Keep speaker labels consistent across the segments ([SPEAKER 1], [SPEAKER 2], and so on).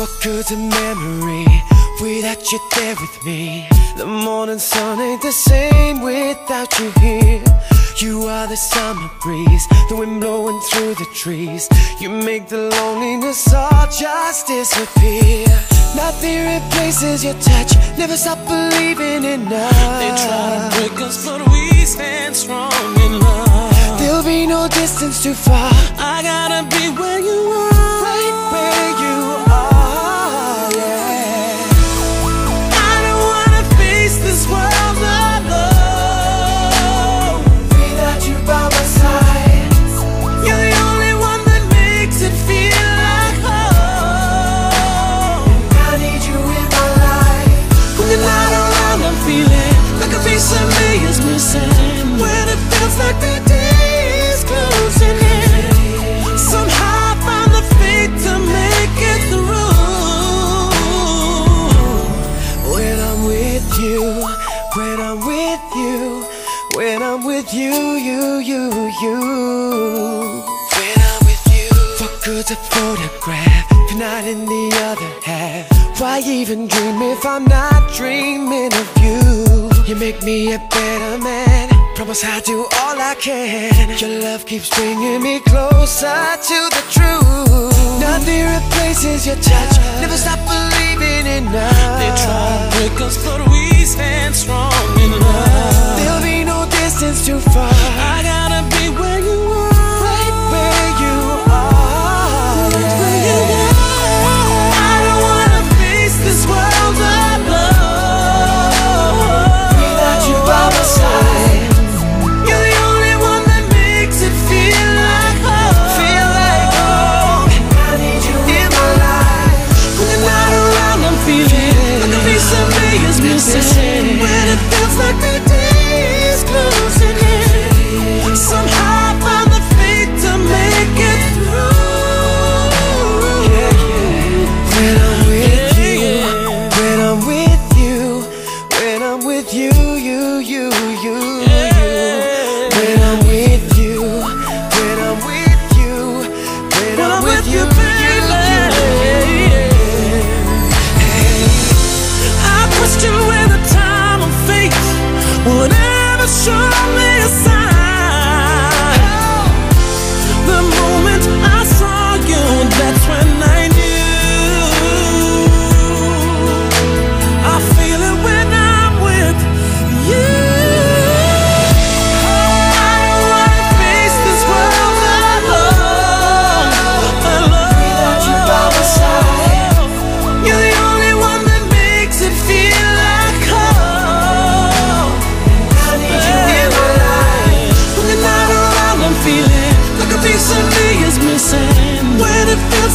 [SPEAKER 1] What good's a memory without you there with me? The morning sun ain't the same without you here. You are the summer breeze, the wind blowing through the trees. You make the loneliness all just disappear. Nothing replaces your touch, never stop believing in love.
[SPEAKER 2] They try to break us, but we stand strong in love.
[SPEAKER 1] There'll be no distance too far.
[SPEAKER 2] I gotta be where you are. When I'm
[SPEAKER 1] with you, when I'm with you, when I'm with you, you, you, you. When I'm with you. What good's a photograph if not in the other half? Why even dream if I'm not dreaming of you? You make me a better man. Promise I'll do all I can. Your love keeps bringing me closer to the truth.
[SPEAKER 2] dancing. When it feels like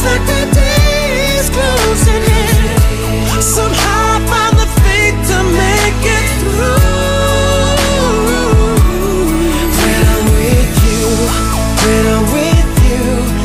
[SPEAKER 2] perfect.